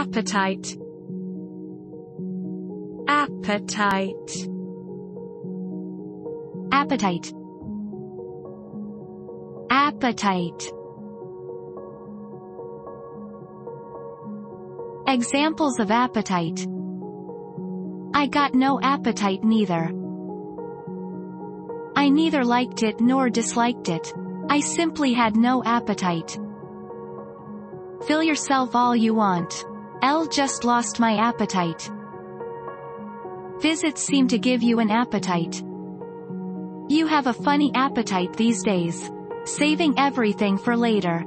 Appetite. Appetite. Appetite. Appetite. Examples of appetite. I got no appetite neither. I neither liked it nor disliked it. I simply had no appetite. Fill yourself all you want. L just lost my appetite. Visits seem to give you an appetite. You have a funny appetite these days. Saving everything for later.